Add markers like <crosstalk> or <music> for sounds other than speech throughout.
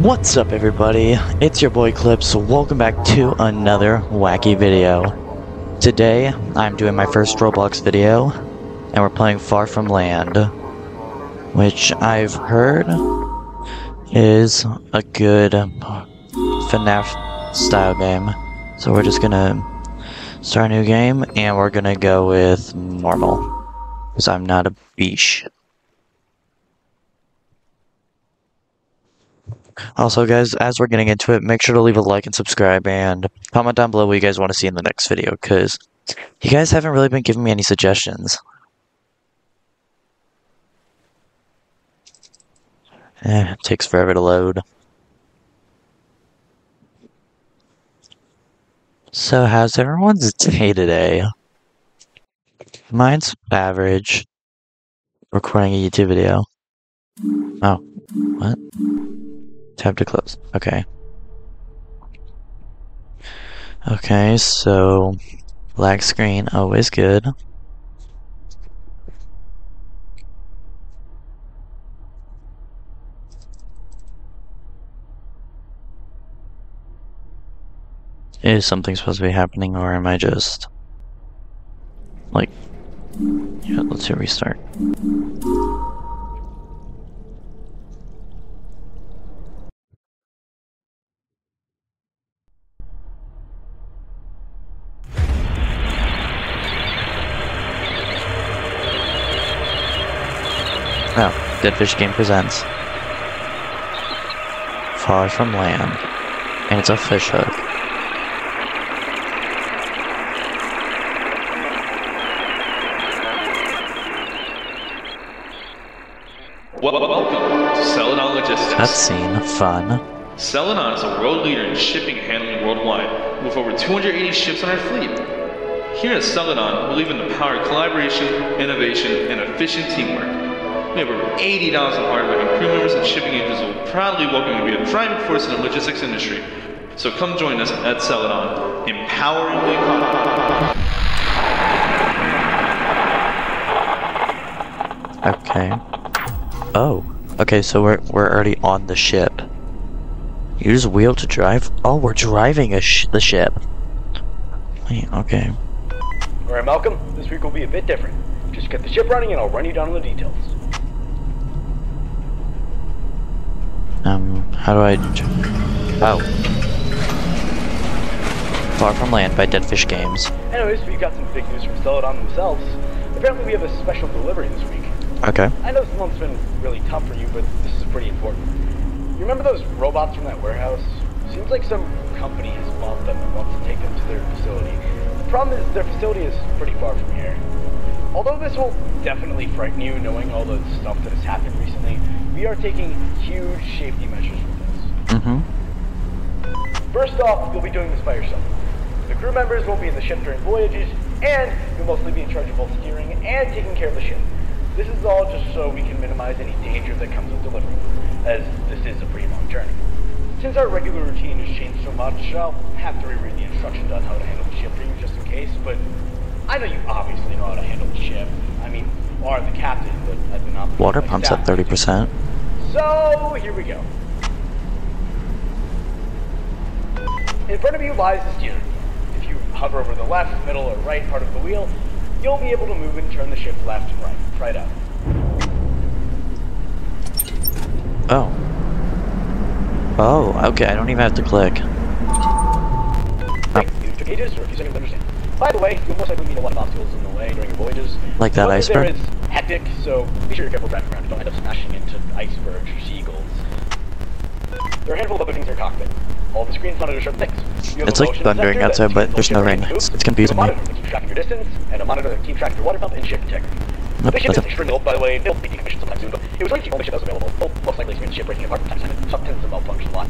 What's up everybody? It's your boy Clipz. Welcome back to another wacky video. Today, I'm doing my first Roblox video, and we're playing Far From Land, which I've heard is a good FNAF style game. So we're just gonna start a new game, and we're gonna go with normal, because I'm not a beach. Also, guys, as we're getting into it, make sure to leave a like and subscribe and comment down below what you guys want to see in the next video, because you guys haven't really been giving me any suggestions. Eh, it takes forever to load. So, how's everyone's day today? Mine's average. Recording a YouTube video. Oh, what? Tab to close. Okay. Okay, so black screen, always good. Is something supposed to be happening or am I just like yeah, let's hit restart. Oh, Dead Fish Game presents Far From Land. And it's a fish hook. Welcome to Celadon Logistics. Cutscene, fun. Celadon is a world leader in shipping and handling worldwide, with over 280 ships on our fleet. Here at Celadon, we believe in the power of collaboration, innovation, and efficient teamwork. We have over eighty dollars 80,000 hardworking crew members and shipping agents who will proudly welcome you to be a driving force in the logistics industry. So come join us at Celadon, empowering the economy. Okay. Oh. Okay, so we're we're already on the ship. Use wheel to drive? Oh, we're driving a sh the ship. Wait, okay. Alright, Malcolm, this week will be a bit different. Just get the ship running and I'll run you down on the details. Um, how do I... Oh. Far From Land by Dead Fish Games. Anyways, we've got some big news from Celadon themselves. Apparently we have a special delivery this week. Okay. I know this month's been really tough for you, but this is pretty important. You remember those robots from that warehouse? Seems like some company has bought them and wants to take them to their facility. The problem is their facility is pretty far from here. Although this will definitely frighten you knowing all the stuff that has happened recently, we are taking huge safety measures with this. Mm-hmm. First off, you'll be doing this by yourself. The crew members won't be in the ship during voyages, and you'll mostly be in charge of both steering and taking care of the ship. This is all just so we can minimize any danger that comes with delivery, as this is a pretty long journey. Since our regular routine has changed so much, I'll have to reread the instructions on how to handle the ship for you just in case, but I know you obviously know how to handle the ship. I mean, are the captain, but I've been operating Water pumps at 30%. so, here we go. In front of you lies the steering wheel. If you hover over the left, middle, or right part of the wheel, you'll be able to move and turn the ship left and right, right out. Oh. Oh, okay, I don't even have to click. Great, you took ages or a few seconds to understand. By the way, you'll most likely meet a lot of obstacles in the way during your voyages. Like that iceberg? Hectic, so be sure you're careful driving around don't end up smashing into icebergs or seagulls. There are a handful of openings in your cockpit. All the screens monitor certain things. It's like thundering outside, but there's no rain. It's- it's confusing me. have a monitor that keeps track of your distance, and a monitor that keeps track of your water pump and ship integrity. Nope, the ship is extremely old, by the way. It'll be decommissioned sometime soon, but it was really the ship was available. Well, most likely it's the ship breaking apart from time to time. Some tends to malfunction a lot.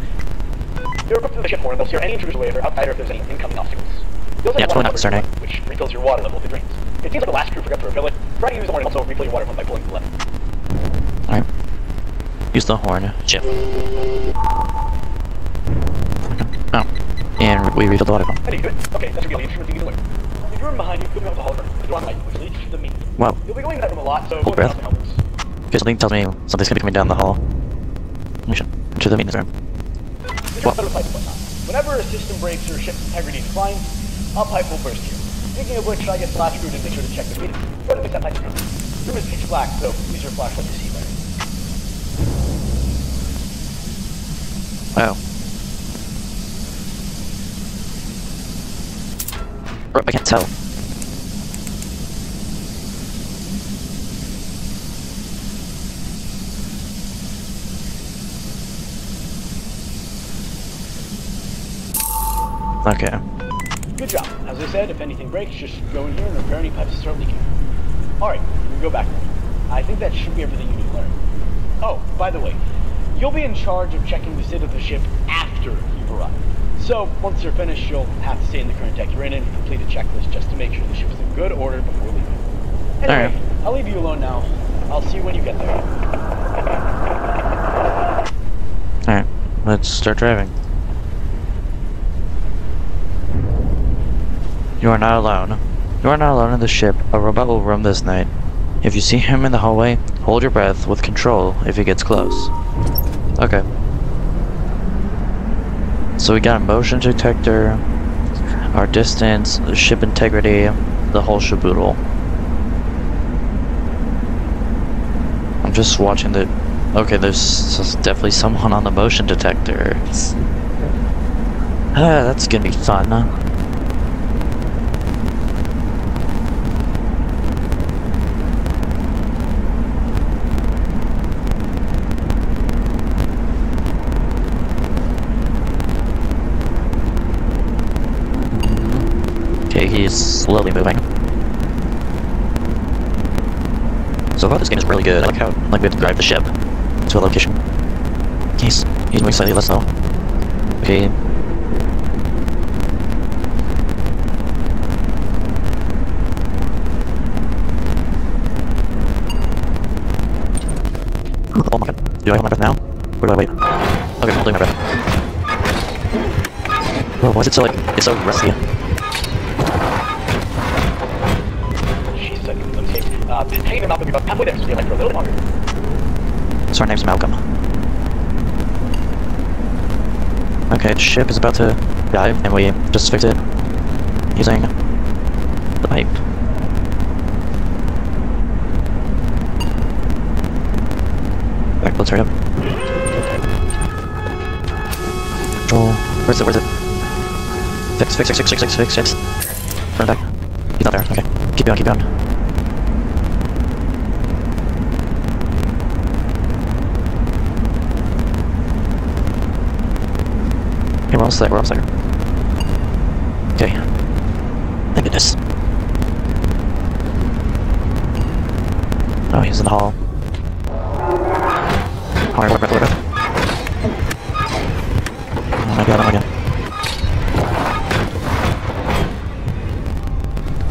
You're equipped with the ship horn. They'll steer any intruders away if they're outside or if there's any incoming obstacles. You also Yeah, it's water not which refills your water level if it drains. It seems like the last crew forgot to refill it. Try to use the horn and also refill your water by pulling the lever. Alright. Use the horn. Uh, Chip. Oh. And we refill the water pump. How do you do it? Okay, that should be all the instruments you need to learn. The room behind you, you'll be to hologram. The door on the right, which leads to the meeting. Wow. You'll be going to that room a lot, so Hold breath. the. Okay, something tells me something's gonna be coming down the hall. We should enter the maintenance room. Here's how to pipe whatnot. Whenever a system breaks or ship's integrity declines, a pipe will burst here. Speaking of which, I get flash screwed and make sure to check the pipe. Room is pitch black, so use your flashlight to see better. Oh. I can't tell. Okay. Said, if anything breaks, just go in here and repair any pipes that start leaking. Alright, we can go back. I think that should be everything you need to learn. Oh, by the way, you'll be in charge of checking the state of the ship after you've arrived. So, once you're finished, you'll have to stay in the current deck you're in and complete a checklist just to make sure the ship's in good order before leaving. Anyway. I'll leave you alone now. I'll see you when you get there. Alright, let's start driving. You are not alone. You are not alone in the ship. A robot will roam this night. If you see him in the hallway, hold your breath with control if he gets close. Okay. So we got a motion detector, our distance, the ship integrity, the whole shaboodle. I'm just watching the. Okay, there's s- definitely someone on the motion detector. Ah, <laughs> that's gonna be fun. Okay, he's slowly moving. So far, this game is really good. I like how like we have to drive the ship to a location. He's he's moving slightly less slow. Okay. Oh my god. Do I hold my breath now? Or do I wait? Okay, I'm holding my breath. Oh, why is it so like it's so rusty? Okay, ship is about to dive, and we just fix it using the pipe. Back, let's hurry up. Control. Where's it? Where's it? Fix, fix, fix, fix, fix, fix, fix, fix. Turn back. He's not there. Okay. Keep going, keep going. Almost there, we're almost there. Okay. Thank goodness. Oh, he's in the hall. Alright, what breath. Oh my god, oh my god.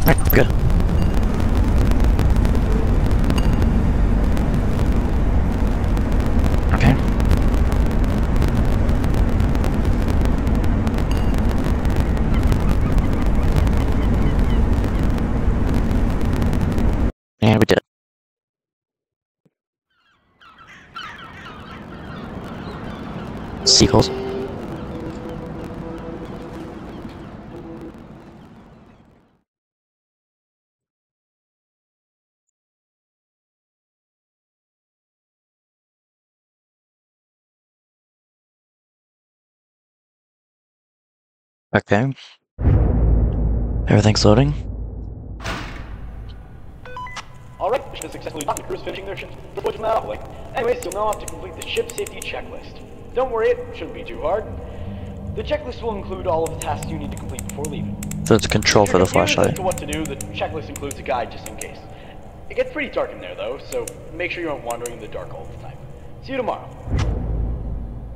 Alright, good. Okay. And we did it. Seagulls. Okay. Everything's loading. Alright, mission is successfully done. The crew's finishing their shift. Deployed from that. Anyways, you'll now have to complete the ship safety checklist. Don't worry, it shouldn't be too hard. The checklist will include all of the tasks you need to complete before leaving. So it's a control for the flashlight. As to what to do, the checklist includes a guide just in case. It gets pretty dark in there though, so make sure you aren't wandering in the dark all the time. See you tomorrow.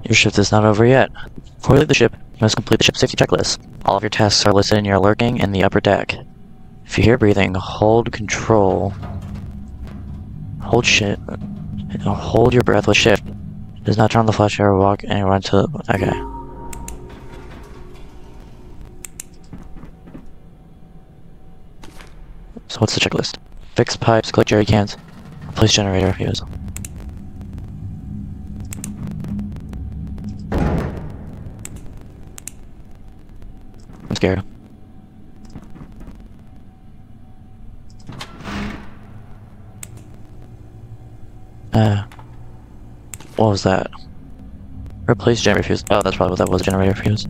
Your shift is not over yet. Before you leave the ship, you must complete the ship safety checklist. All of your tasks are listed in your lurking in the upper deck. If you hear breathing, hold control. Hold shit. Hold your breath with shift. Does not turn on the flash or walk, and run to the... Okay. So what's the checklist? Fix pipes, collect jerry cans, Place generator if. I'm scared. What was that? Replace generator fuse. Oh, that's probably what that was, generator fuse.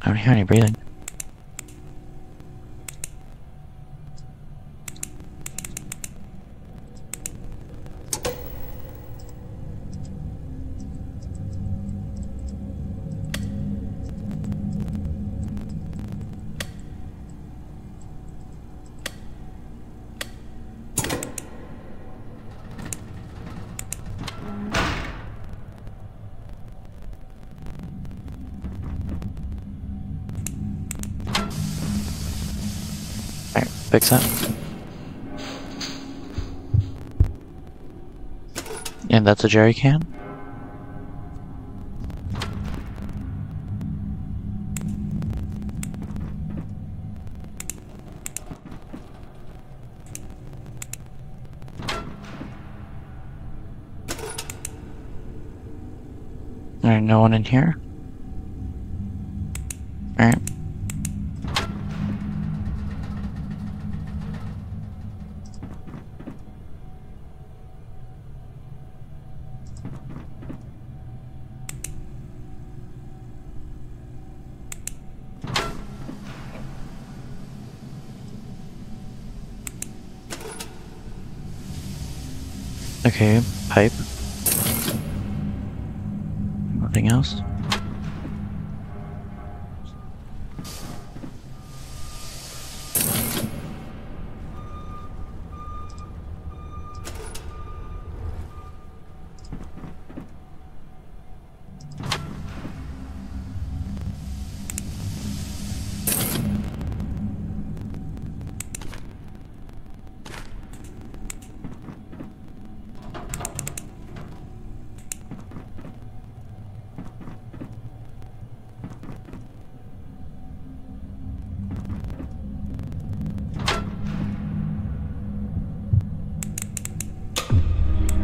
I don't hear any breathing. Fix that. And that's a jerry can? Alright, no one in here? Alright. Okay, pipe. Nothing else?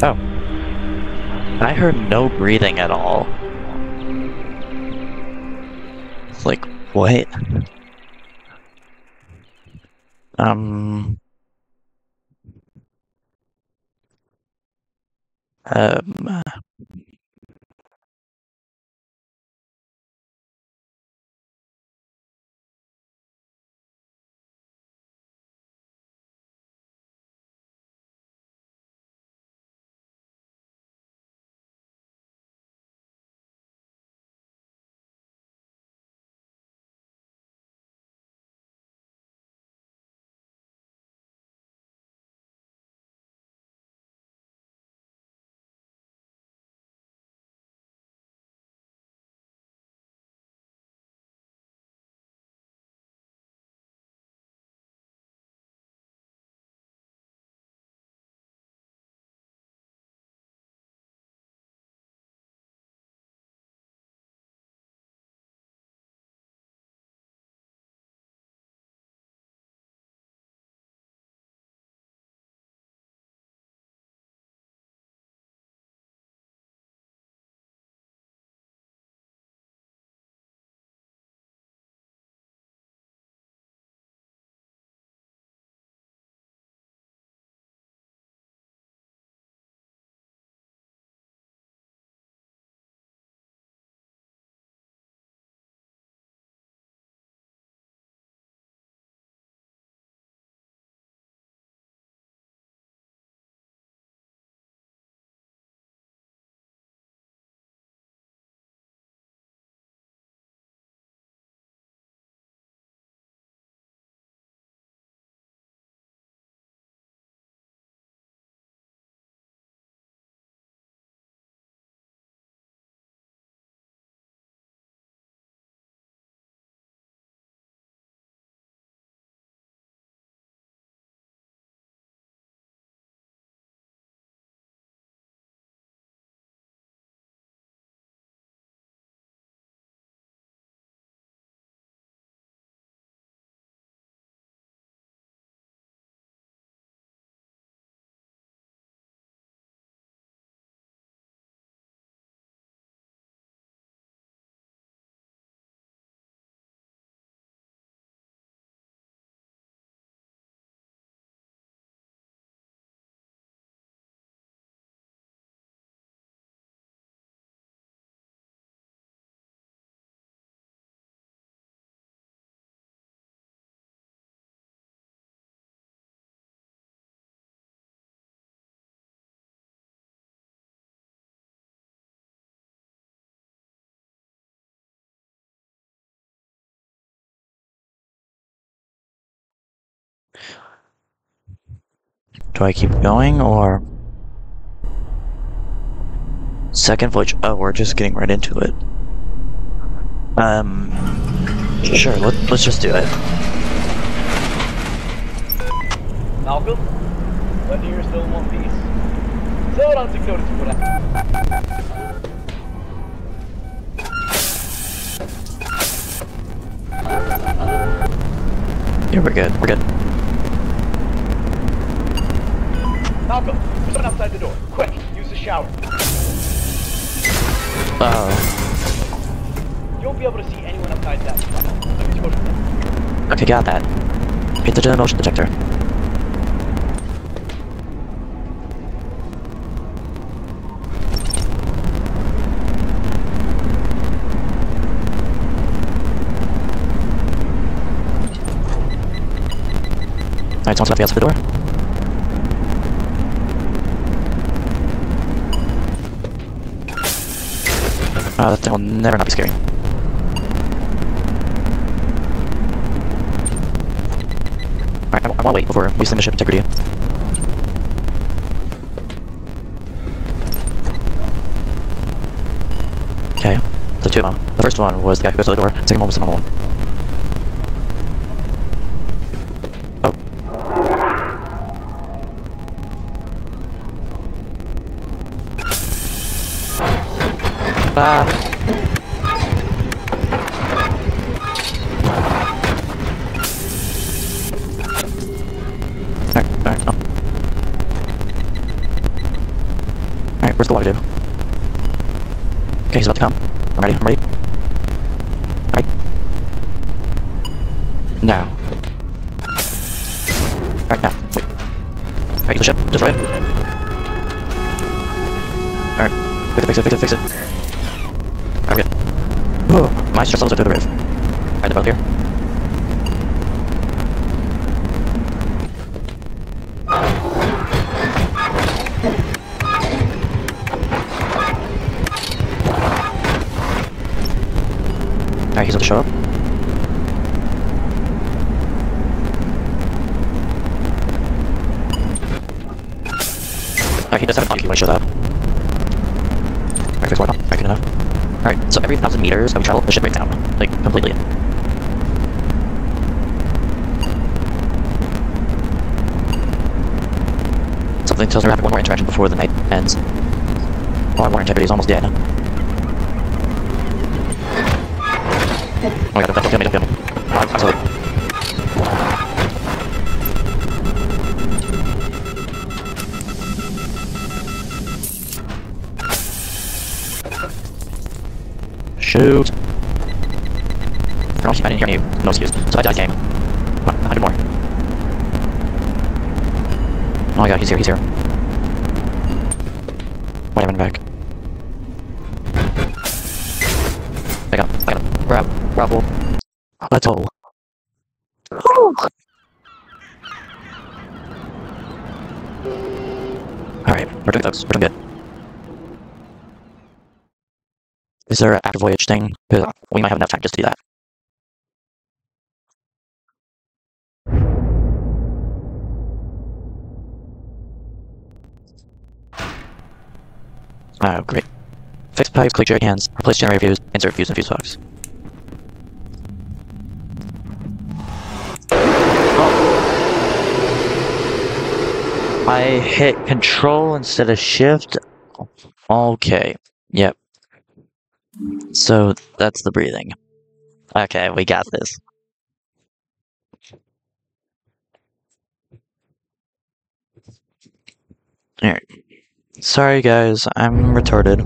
Oh. I heard no breathing at all. Like, what? Um. Um. Do I keep going or second voyage? Oh, we're just getting right into it. Um, sure. Let, let's just do it. Malcolm? Hear you're still in one piece. So on took notice of what happened. Yeah, we're good. We're good. Malcolm, there's someone outside the door. Quick, use the shower. Oh, You won't be able to see anyone outside that tunnel. Let me go to them. okay, got that. Hit the motion detector. Alright, someone's left the outside the door. Oh, that will never not be scary. Alright, I, I wanna wait before wasting the ship integrity. Okay, the two of them. The first one was the guy who goes to the door, the second one was the normal one. Fix it, fix it, fix it, it. Good. Whoa, my stress levels are through the roof. They're both here. Alright, he's about to show up. He does have a donkey when he shows up. Alright, fix one up. Alright, good enough. Alright, so every thousand meters that we travel, the ship breaks down. Like, completely. Something tells me we have one more interaction before the night ends. Well, our more integrity is almost dead. Oh my god, don't kill me, don't kill me. No excuse. So I died game. On, 100 more. Oh my god, he's here, he's here. Wait, I'm back. Him, I got him. Grab, grapple. Let's go. Alright, we're doing this. We're doing good. Is there an after voyage thing? Because we might have enough time just to do that. Oh, great. Fix pipes, click jerry cans, replace generator fuse, insert fuse and fuse box. Oh. I hit control instead of shift. Okay. Yep. So that's the breathing. Okay, we got this. Alright. Sorry guys, I'm retarded.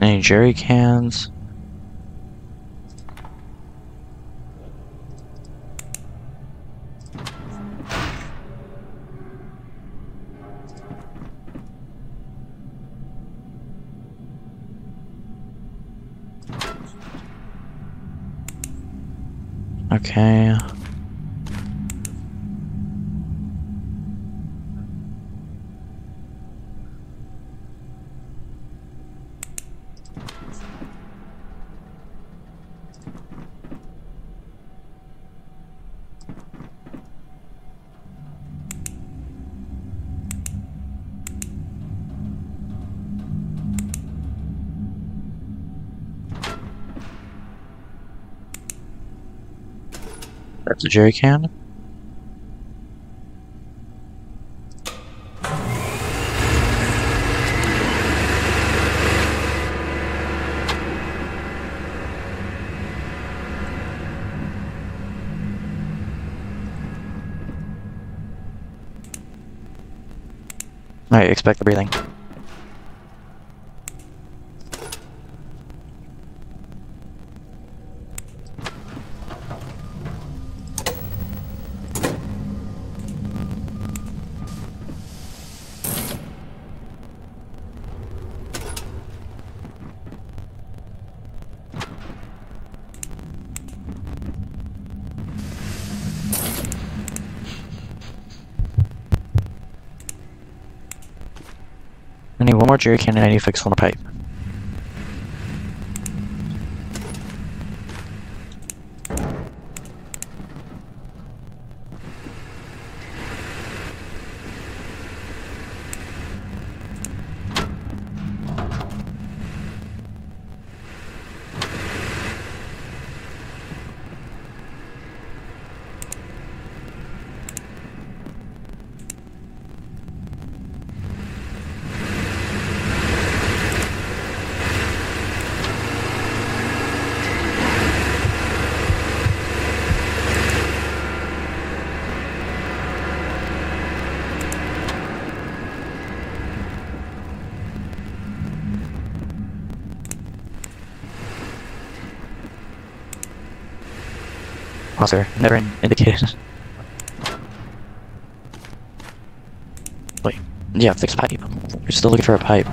Any jerry cans? Okay. A jerry can. Alright, expect the breathing. One more jerry can and I need to fix one more pipe. Oscar, never in- indicated. Wait, yeah, fix pipe. We're still looking for a pipe.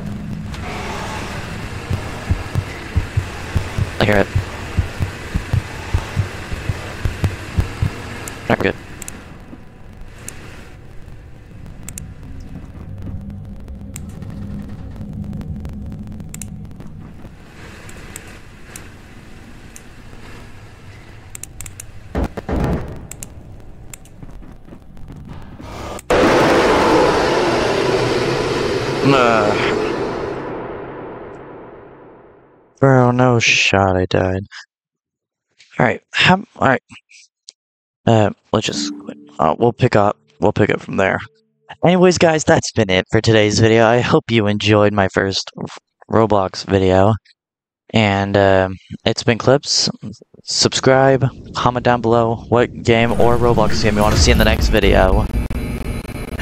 Bro, no shot, I died. Alright, how, alright. Uh, let's just, uh, we'll pick up, we'll pick up from there. Anyways, guys, that's been it for today's video. I hope you enjoyed my first Roblox video. And, um, it's been Clipz. Subscribe, comment down below what game or Roblox game you want to see in the next video.